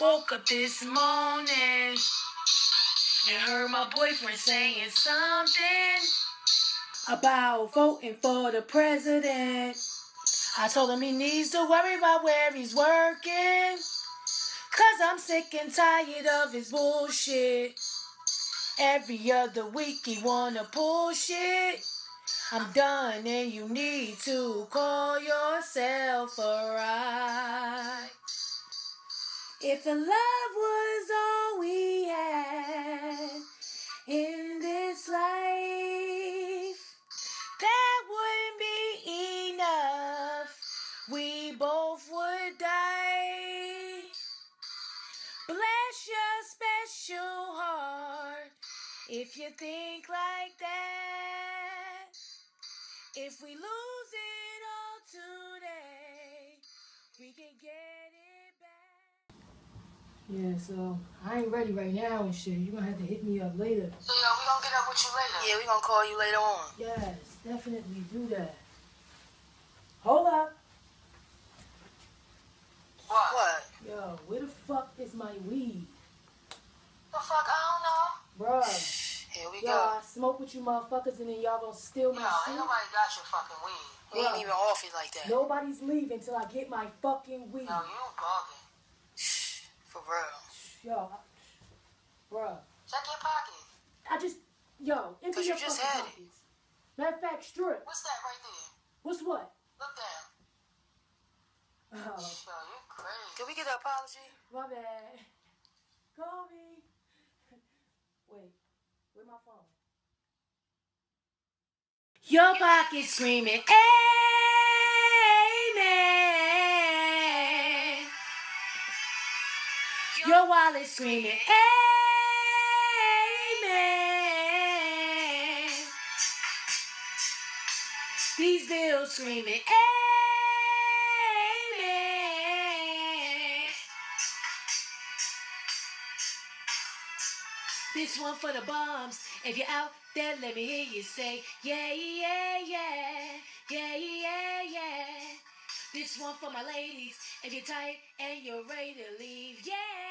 Woke up this morning and heard my boyfriend saying something about voting for the president. I told him he needs to worry about where he's working. Cause I'm sick and tired of his bullshit. Every other week he wanna pull shit. I'm done and you need to call yourself a ride. If the love was all we had in this life, that wouldn't be enough. We both would die. Bless your special heart if you think like that. If we lose it all today, we can get it. Yeah, so I ain't ready right now and shit. You're gonna have to hit me up later. So, yo, we gonna get up with you later. Yeah, we gonna call you later on. Yes, definitely do that. Hold up. What? What? Yo, where the fuck is my weed? The fuck? I don't know. Bruh. Here we Yo, go. I smoke with you motherfuckers and then y'all gonna steal my No, ain't shit. nobody got your fucking weed. We ain't even off it like that. Nobody's leaving till I get my fucking weed. No, you bugging. For real. Yo, I, bruh. Check your pocket. I just, yo, empty 'Cause you your just fucking had it. pockets. Matter of fact, strip. What's that right there? What's what? Look down. Oh, Yo, you crazy. Can we get an apology? my bad. Call me. Wait, where my phone? Your pocket screaming, Amen. Your wallet screaming, Amen. These bills screaming, Amen. This one for the bums. If you're out there, let me hear you say, yeah, yeah, yeah, yeah, yeah, yeah. This one for my ladies. If you're tight and you're ready to leave, yeah.